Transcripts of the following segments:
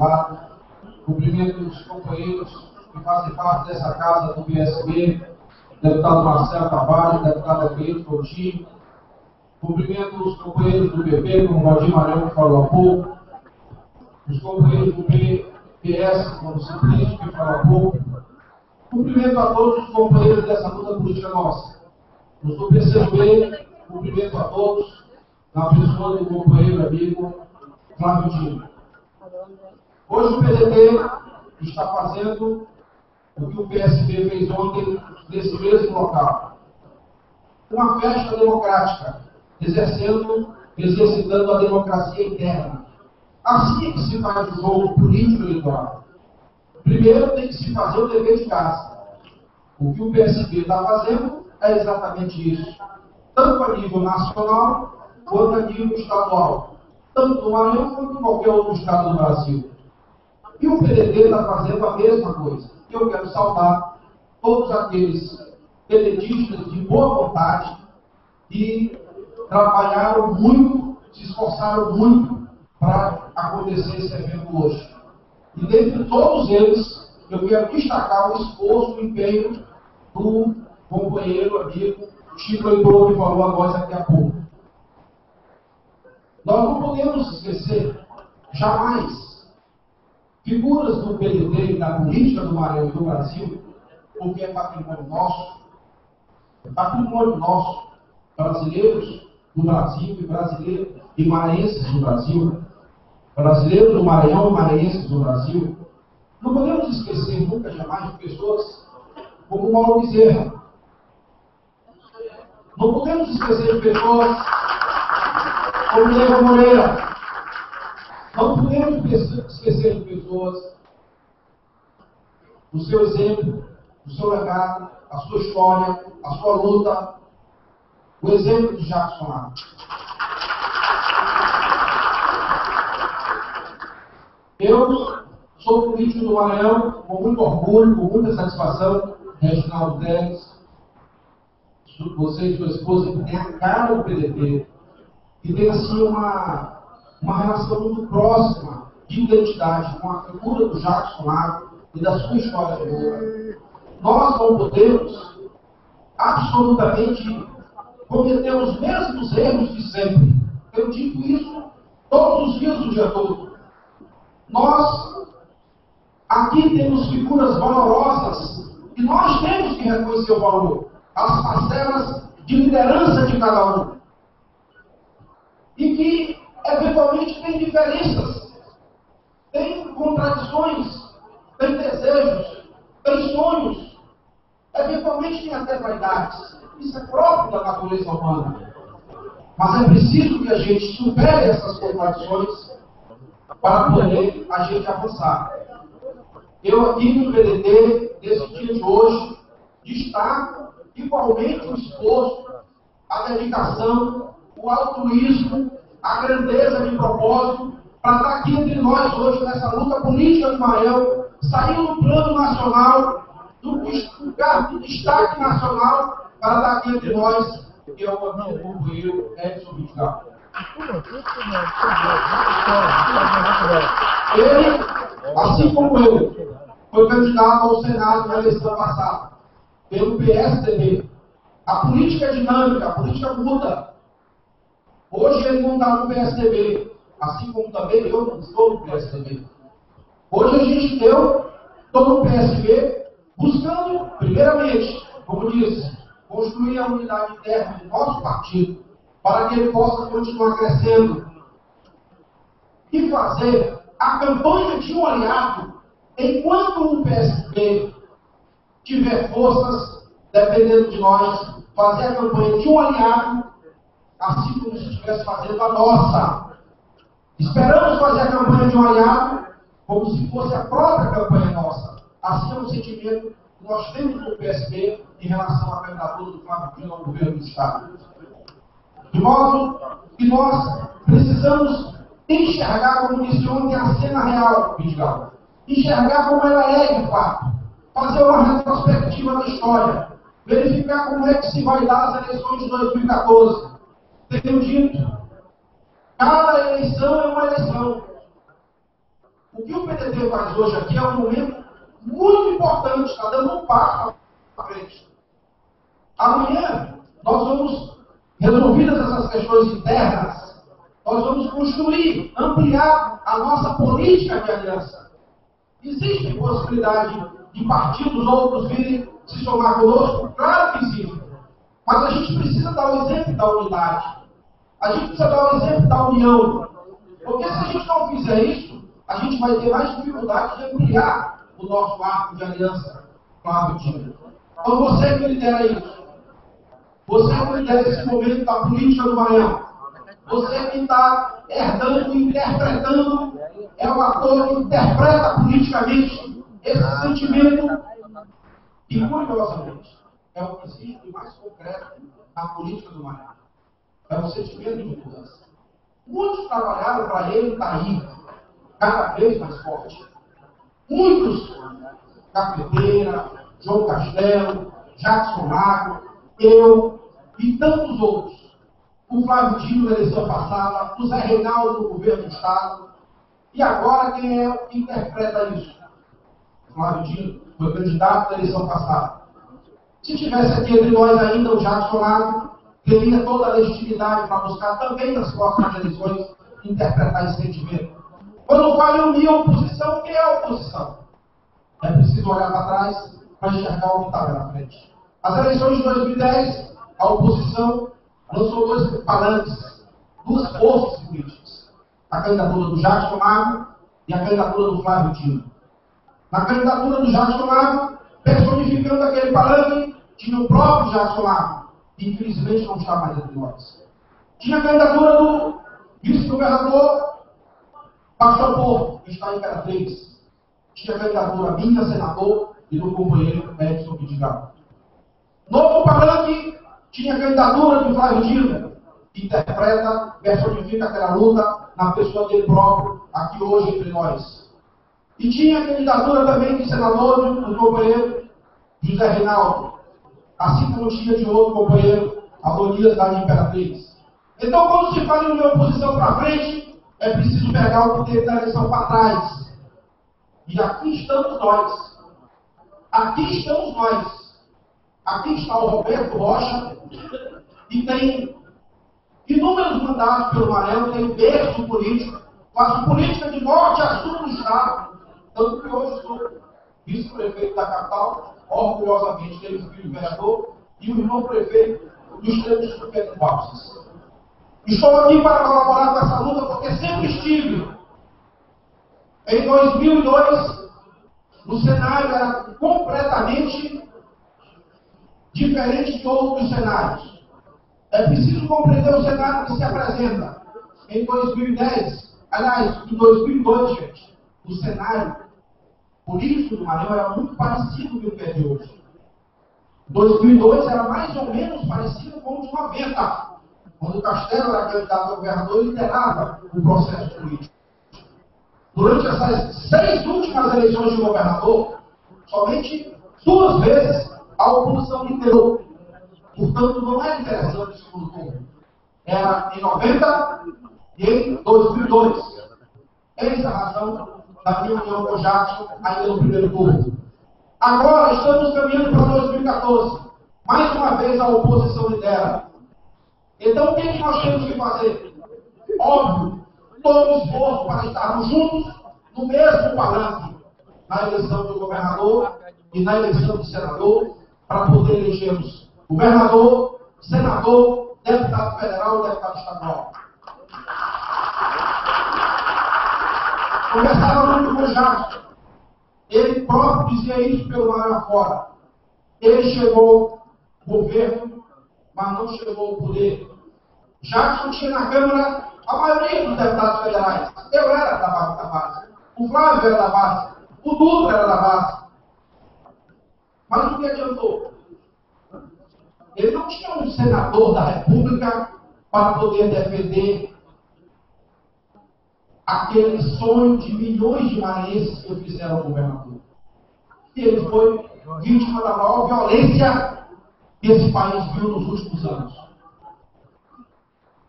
lado. Cumprimento os companheiros que fazem parte dessa casa do PSB, deputado Marcelo Tavares, deputado Alfredo Coutinho. Cumprimento os companheiros do PP, como o Valdir Maranhão falou há pouco. Os companheiros do PS, como o que falou há pouco. Cumprimento a todos os companheiros dessa luta política nossa. Os do PCB, cumprimento a todos, na pessoa do companheiro amigo Flávio Dino. Hoje o PDT está fazendo o que o PSB fez ontem nesse mesmo local. Uma festa democrática, exercendo, exercitando a democracia interna. Assim é que se faz o jogo político eleitoral. Primeiro tem que se fazer o dever de casa. O que o PSB está fazendo é exatamente isso. Tanto a nível nacional quanto a nível estadual. Tanto no Maranhão quanto em qualquer outro estado do Brasil. E o PDT está fazendo a mesma coisa. E eu quero saudar todos aqueles pedetistas de boa vontade que trabalharam muito, se esforçaram muito para acontecer esse evento hoje. E dentre todos eles, eu quero destacar o esforço, o empenho do companheiro, amigo Chico Heitor, que falou a nós daqui a pouco. Nós não podemos esquecer, jamais, figuras do PDT e da política do Maranhão e do Brasil, porque é patrimônio nosso, é patrimônio nosso, brasileiros do Brasil e brasileiros e maranhenses do Brasil, brasileiros do Maranhão e maranhenses do Brasil, não podemos esquecer nunca jamais de pessoas como Mauro Bezerra. Não podemos esquecer de pessoas como Diego Moreira. Não podemos esquecer de pessoas. Do seu exemplo, do seu legado, a sua história, a sua luta, o exemplo de Jackson Lago. Eu sou político do Maranhão com muito orgulho, com muita satisfação, Reginaldo Teles, você e sua esposa tem a cara do PDT, que tem assim uma, uma relação muito próxima de identidade com a figura do Jackson Lago e da sua história de luta. Nós não podemos absolutamente cometer os mesmos erros de sempre. Eu digo isso todos os dias do dia todo. Nós aqui temos figuras valorosas e nós temos que reconhecer o valor, as parcelas de liderança de cada um. E que, eventualmente, tem diferenças, tem contradições, tem desejos, tem sonhos, eventualmente tem até vaidades. Isso é próprio da natureza humana. Mas é preciso que a gente supere essas contradições para poder a gente avançar. Eu aqui no PDT, nesse dia de hoje, destaco igualmente o esforço, a dedicação, o altruísmo, a grandeza de propósito para estar aqui entre nós hoje nessa luta política do Maranhão, saindo do plano nacional, do lugar de destaque nacional, para estar aqui entre nós, que é o companheiro Edson Vital. Ele, assim como eu, foi candidato ao Senado na eleição passada, pelo PSDB. A política é dinâmica, a política muda. Hoje ele não está no PSDB, assim como também eu não estou no PSDB. Hoje a gente deu todo o PSB buscando, primeiramente, como disse, construir a unidade interna do nosso partido para que ele possa continuar crescendo e fazer a campanha de um aliado enquanto o PSB tiver forças, dependendo de nós, fazer a campanha de um aliado, assim como se estivesse fazendo a nossa. Esperamos fazer a campanha de aliado como se fosse a própria campanha nossa. Assim é o sentimento que nós temos no PSB em relação à candidatura do Flávio Dino ao governo do Estado. De modo que nós precisamos enxergar, como disse ontem, a cena real, Vidigal. Enxergar como ela é, de fato. Fazer uma retrospectiva da história. Verificar como é que se vai dar as eleições de 2014. Tenho dito, cada eleição é uma eleição. O que o PDT faz hoje aqui é um momento muito importante, está dando um passo à frente. Amanhã, nós vamos, resolvidas essas questões internas, nós vamos construir, ampliar a nossa política de aliança. Existe possibilidade de partidos outros virem se somar conosco? Claro que existe. Mas a gente precisa dar o exemplo da unidade. A gente precisa dar o exemplo da união. Porque se a gente não fizer isso, a gente vai ter mais dificuldade de ampliar o nosso arco de aliança com a Argentina. Então você que lidera isso. Você que lidera esse momento da política do Maranhão. Você que está herdando, interpretando, é o ator que interpreta politicamente esse sentimento. E curiosamente, é o que existe mais concreto na política do Maranhão. É o sentimento de mudança. Muitos trabalharam para ele cair cada vez mais forte. Muitos, Cafeteira, João Castelo, Jackson Mago, eu e tantos outros. O Flávio Dino na eleição passada, o Zé Reinaldo no governo do Estado. E agora quem é que interpreta isso? O Flávio Dino foi candidato na eleição passada. Se tivesse aqui entre nós ainda o Jackson Mago, teria toda a legitimidade para buscar também nas próximas eleições interpretar esse sentimento. Quando fala unir a oposição, quem é a oposição? É preciso olhar para trás para enxergar o que está na frente. As eleições de 2010, a oposição lançou dois falantes, duas forças políticas. A candidatura do Jacques Camargo e a candidatura do Flávio Dino. Na candidatura do Jacques Camargo, personificando aquele palanque, tinha o próprio Jacques Camargo, que infelizmente não está mais entre nós. Tinha a candidatura do vice-governador Pastor Porto, que está em Imperatriz. Tinha a candidatura minha, senador, e do companheiro Edson Vidigal. Novo palanque tinha a candidatura de Flávio Dino, que interpreta, personifica aquela luta na pessoa dele próprio, aqui hoje entre nós. E tinha a candidatura também de senador do companheiro José Reinaldo, assim como tinha de outro companheiro, Adonias da Imperatriz. Então, quando se fala em uma oposição para frente, é preciso pegar o que teve da eleição para trás. E aqui estamos nós. Aqui estamos nós. Aqui está o Roberto Rocha, que tem inúmeros mandatos pelo Maranhão, tem berço político, faço política de norte a sul do Estado. Tanto que hoje sou vice-prefeito da capital, orgulhosamente teve um filho vereador e o irmão prefeito do extremo sul Pedro Balsas. Estou aqui para colaborar com essa luta porque sempre estive. Em 2002, o cenário era completamente diferente de todos os cenários. É preciso compreender o cenário que se apresenta. Em 2010, aliás, em 2002, gente, o cenário político do Maranhão era muito parecido com o que é de hoje. 2002 era mais ou menos parecido com o de 90, quando o Castelo era candidato a governador e liderava o processo político. Durante essas seis últimas eleições de governador, somente duas vezes a oposição liderou. Portanto, não era interessante o segundo. Era em 90 e em 2002. Essa é a razão da união Jackson ainda no primeiro turno. Agora estamos caminhando para 2014. Mais uma vez a oposição lidera. Então o que, é que nós temos que fazer? Óbvio, todo esforço para estarmos juntos no mesmo palanque na eleição do governador e na eleição do senador, para poder elegermos governador, senador, deputado federal e deputado estadual. Conversava muito com o Jackson. Ele próprio dizia isso pelo mar afora. Ele chegou ao governo, mas não chegou ao poder. Jackson tinha na Câmara a maioria dos deputados federais. Eu era da base. O Flávio era da base. O Dutra era da base. Mas o que adiantou? Ele não tinha um senador da República para poder defender aquele sonho de milhões de maranhenses que fizeram o governador. Ele foi vítima da maior violência que esse país viu nos últimos anos.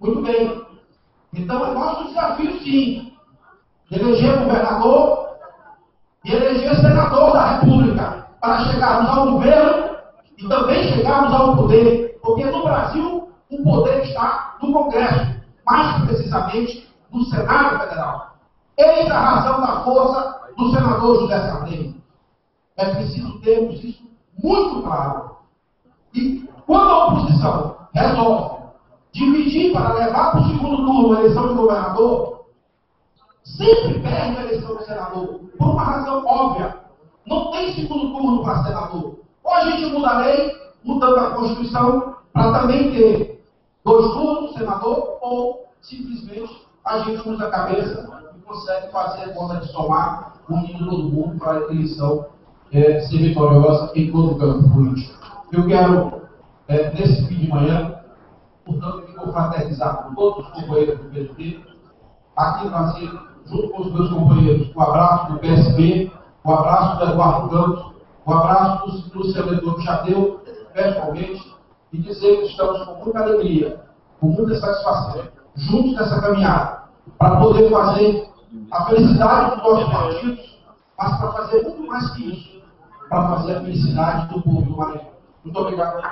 Muito bem. Então é nosso desafio, sim. eleger governador e eleger senador da República para chegarmos ao governo e também chegarmos ao poder. Porque no Brasil o poder está no Congresso, mais precisamente no Senado Federal. Eis a razão da força do senador José Sarney. É preciso termos isso muito claro. E quando a oposição resolve dividir para levar para o segundo turno a eleição de governador, sempre perde a eleição de senador, por uma razão óbvia. Não tem segundo turno para senador. Ou a gente muda a lei, mudando a Constituição, para também ter dois turnos, senador, ou simplesmente a gente usa a cabeça e consegue fazer de somar, unindo todo mundo para a eleição é, ser vitoriosa em todo o campo político. Eu quero, é, nesse fim de manhã, portanto, aqui confraternizar com todos os companheiros do PSB, aqui trazer, junto com os meus companheiros, o abraço do PSB, o abraço do Eduardo Campos, o abraço do, do senador Jadeu, pessoalmente, e dizer que estamos com muita alegria, com muita satisfação, juntos nessa caminhada, para poder fazer a felicidade dos nossos partidos, mas para fazer muito mais que isso, para fazer a felicidade do povo do Maranhão. Muito obrigado.